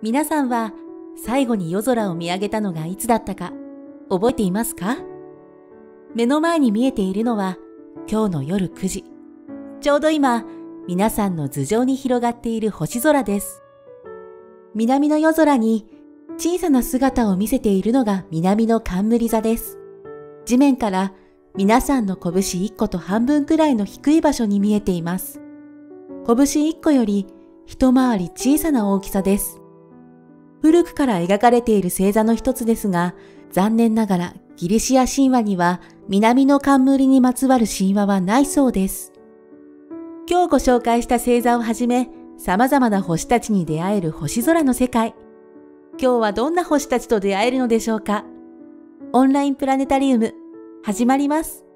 皆さんは最後に夜空を見上げたのがいつだったか覚えていますか？目の前に見えているのは今日の夜9時。ちょうど今、皆さんの頭上に広がっている星空です。南の夜空に小さな姿を見せているのが南の冠座です。地面から皆さんの拳1個と半分くらいの低い場所に見えています。拳1個より一回り小さな大きさです。古くから描かれている星座の一つですが、残念ながらギリシア神話には南の冠にまつわる神話はないそうです。今日ご紹介した星座をはじめ、様々な星たちに出会える星空の世界。今日はどんな星たちと出会えるのでしょうかオンラインプラネタリウム、始まります。